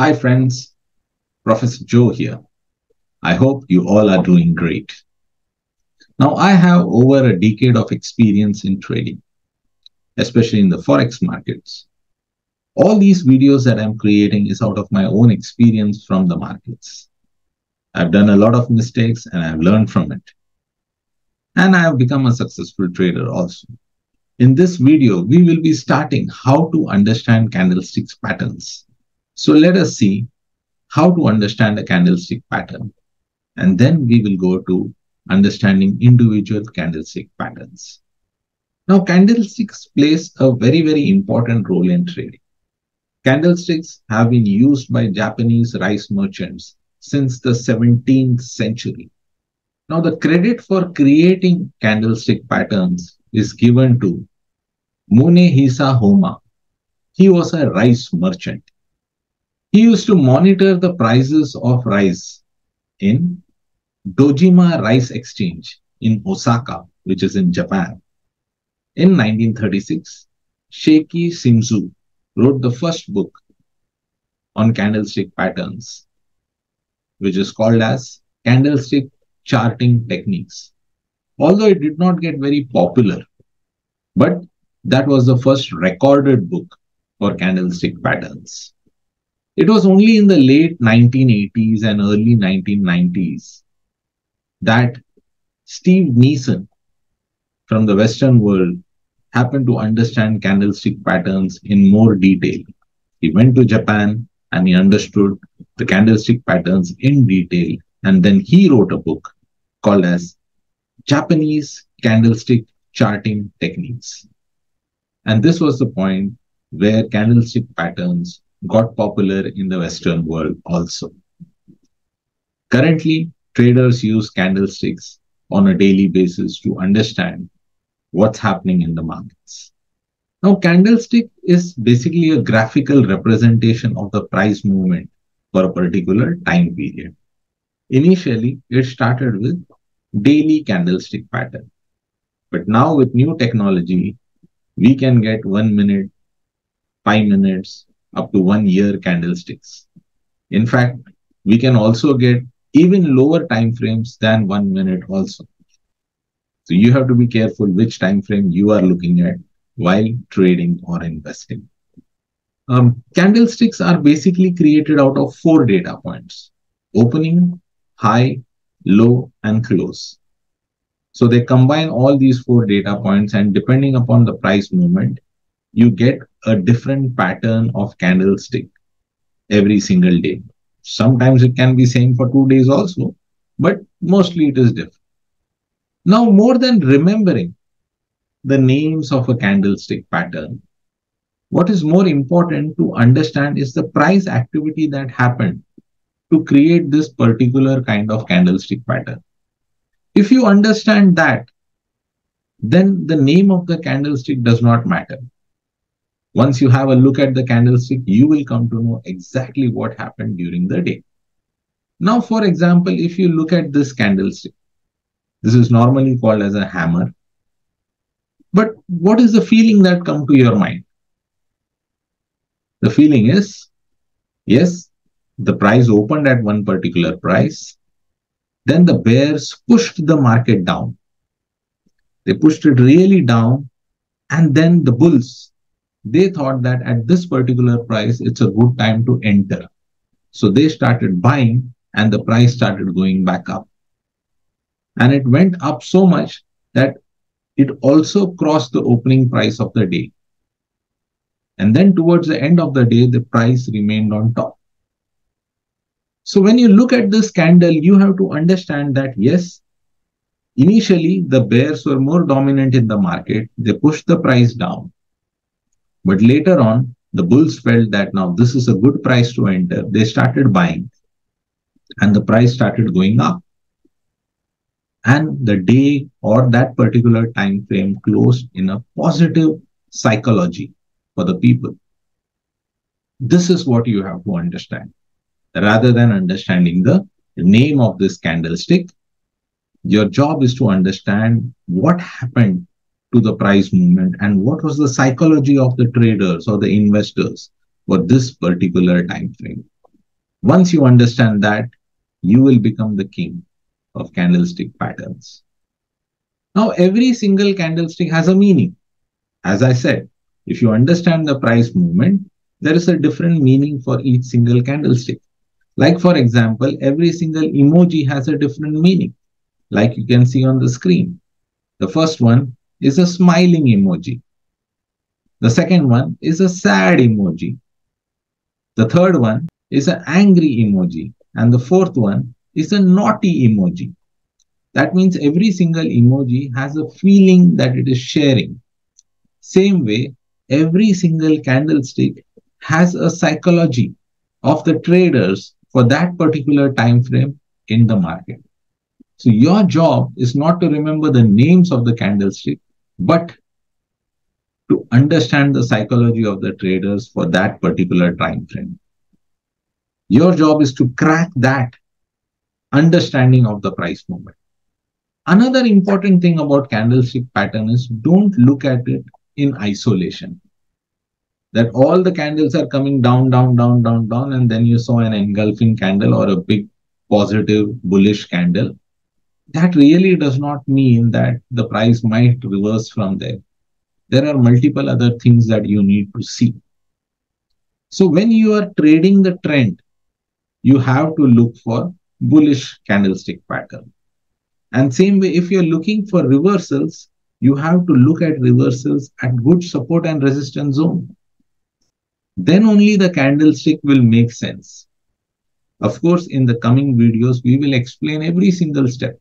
Hi, friends. Professor Joe here. I hope you all are doing great. Now, I have over a decade of experience in trading, especially in the Forex markets. All these videos that I'm creating is out of my own experience from the markets. I've done a lot of mistakes and I've learned from it. And I have become a successful trader also. In this video, we will be starting how to understand candlesticks patterns. So let us see how to understand a candlestick pattern. And then we will go to understanding individual candlestick patterns. Now, candlesticks plays a very, very important role in trading. Candlesticks have been used by Japanese rice merchants since the 17th century. Now, the credit for creating candlestick patterns is given to Munehisa Homma. He was a rice merchant. He used to monitor the prices of rice in Dojima Rice Exchange in Osaka, which is in Japan. In 1936, Seiki Shimizu wrote the first book on candlestick patterns, which is called as Candlestick Charting Techniques. Although it did not get very popular, but that was the first recorded book for candlestick patterns. It was only in the late 1980s and early 1990s that Steve Nison from the Western world happened to understand candlestick patterns in more detail. He went to Japan and he understood the candlestick patterns in detail. And then he wrote a book called as Japanese Candlestick Charting Techniques. And this was the point where candlestick patterns got popular in the Western world also. Currently, traders use candlesticks on a daily basis to understand what's happening in the markets. Now, candlestick is basically a graphical representation of the price movement for a particular time period. Initially, it started with daily candlestick pattern. But now with new technology, we can get one minute, five minutes, up to one year candlesticks. In fact, we can also get even lower time frames than one minute also. So you have to be careful which time frame you are looking at while trading or investing. Um, candlesticks are basically created out of four data points, opening, high, low, and close. So they combine all these four data points and depending upon the price movement, you get a different pattern of candlestick every single day. Sometimes it can be same for two days also, but mostly it is different. Now, more than remembering the names of a candlestick pattern, what is more important to understand is the price activity that happened to create this particular kind of candlestick pattern. If you understand that, then the name of the candlestick does not matter. Once you have a look at the candlestick, you will come to know exactly what happened during the day. Now, for example, if you look at this candlestick, this is normally called as a hammer. But what is the feeling that come to your mind? The feeling is, yes, the price opened at one particular price. Then the bears pushed the market down. They pushed it really down. And then the bulls they thought that at this particular price, it's a good time to enter. So they started buying and the price started going back up. And it went up so much that it also crossed the opening price of the day. And then towards the end of the day, the price remained on top. So when you look at this candle, you have to understand that yes, initially the bears were more dominant in the market. They pushed the price down. But later on, the bulls felt that now this is a good price to enter. They started buying and the price started going up. And the day or that particular time frame closed in a positive psychology for the people. This is what you have to understand. Rather than understanding the name of this candlestick, your job is to understand what happened to the price movement and what was the psychology of the traders or the investors for this particular time frame. Once you understand that, you will become the king of candlestick patterns. Now, every single candlestick has a meaning. As I said, if you understand the price movement, there is a different meaning for each single candlestick. Like, for example, every single emoji has a different meaning, like you can see on the screen. The first one is a smiling emoji. The second one is a sad emoji. The third one is an angry emoji. And the fourth one is a naughty emoji. That means every single emoji has a feeling that it is sharing. Same way, every single candlestick has a psychology of the traders for that particular time frame in the market. So your job is not to remember the names of the candlestick, but to understand the psychology of the traders for that particular time frame. Your job is to crack that understanding of the price movement. Another important thing about candlestick pattern is don't look at it in isolation. That all the candles are coming down, down, down, down, down, and then you saw an engulfing candle or a big positive bullish candle. That really does not mean that the price might reverse from there. There are multiple other things that you need to see. So when you are trading the trend, you have to look for bullish candlestick pattern. And same way, if you're looking for reversals, you have to look at reversals at good support and resistance zone. Then only the candlestick will make sense. Of course, in the coming videos, we will explain every single step.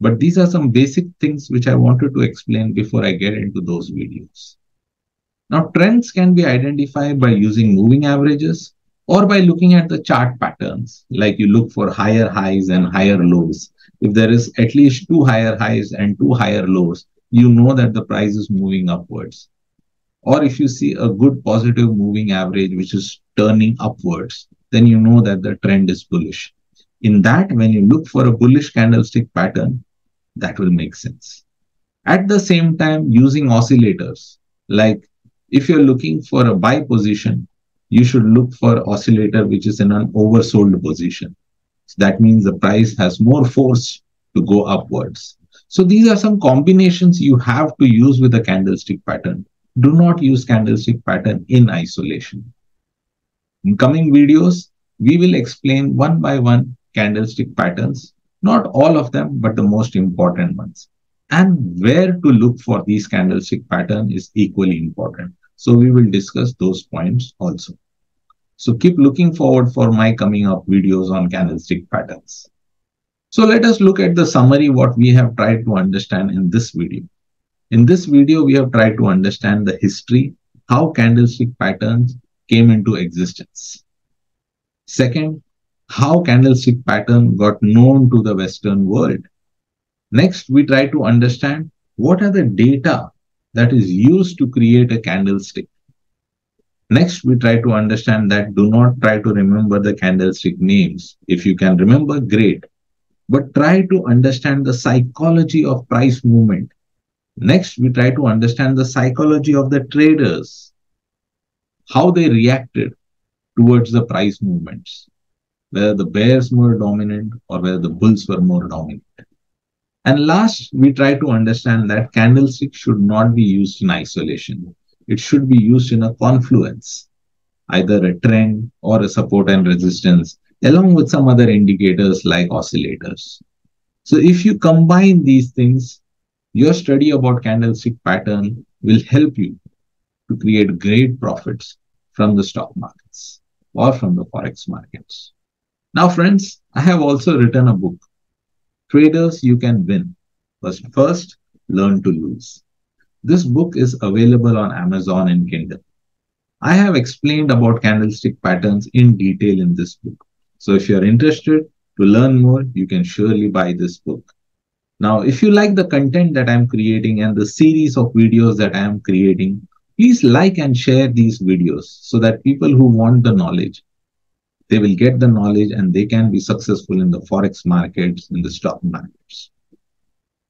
But these are some basic things which I wanted to explain before I get into those videos. Now, trends can be identified by using moving averages or by looking at the chart patterns, like you look for higher highs and higher lows if there is at least two higher highs and two higher lows, you know that the price is moving upwards. Or if you see a good positive moving average which is turning upwards, then you know that the trend is bullish. In that, when you look for a bullish candlestick pattern, that will make sense. At the same time, using oscillators, like if you're looking for a buy position, you should look for oscillator which is in an oversold position. So that means the price has more force to go upwards. So these are some combinations you have to use with a candlestick pattern. Do not use candlestick pattern in isolation. In coming videos, we will explain one by one candlestick patterns, not all of them, but the most important ones. And where to look for these candlestick pattern is equally important. So we will discuss those points also. So keep looking forward for my coming up videos on candlestick patterns. So let us look at the summary what we have tried to understand in this video. In this video, we have tried to understand the history, how candlestick patterns came into existence. Second, how candlestick pattern got known to the Western world. Next, we try to understand what are the data that is used to create a candlestick. Next, we try to understand that do not try to remember the candlestick names. If you can remember, great. But try to understand the psychology of price movement. Next, we try to understand the psychology of the traders, how they reacted towards the price movements, whether the bears were dominant or whether the bulls were more dominant. And last, we try to understand that candlestick should not be used in isolation it should be used in a confluence, either a trend or a support and resistance, along with some other indicators like oscillators. So if you combine these things, your study about candlestick pattern will help you to create great profits from the stock markets or from the forex markets. Now, friends, I have also written a book, Traders You Can Win. But first, learn to lose. This book is available on Amazon and Kindle. I have explained about candlestick patterns in detail in this book. So if you're interested to learn more, you can surely buy this book. Now, if you like the content that I'm creating and the series of videos that I am creating, please like and share these videos so that people who want the knowledge, they will get the knowledge and they can be successful in the forex markets, in the stock markets.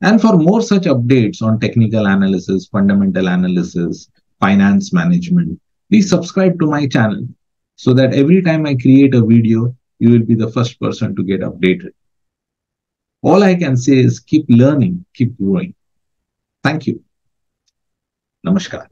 And for more such updates on technical analysis, fundamental analysis, finance management, please subscribe to my channel so that every time I create a video, you will be the first person to get updated. All I can say is keep learning, keep growing. Thank you. Namaskar.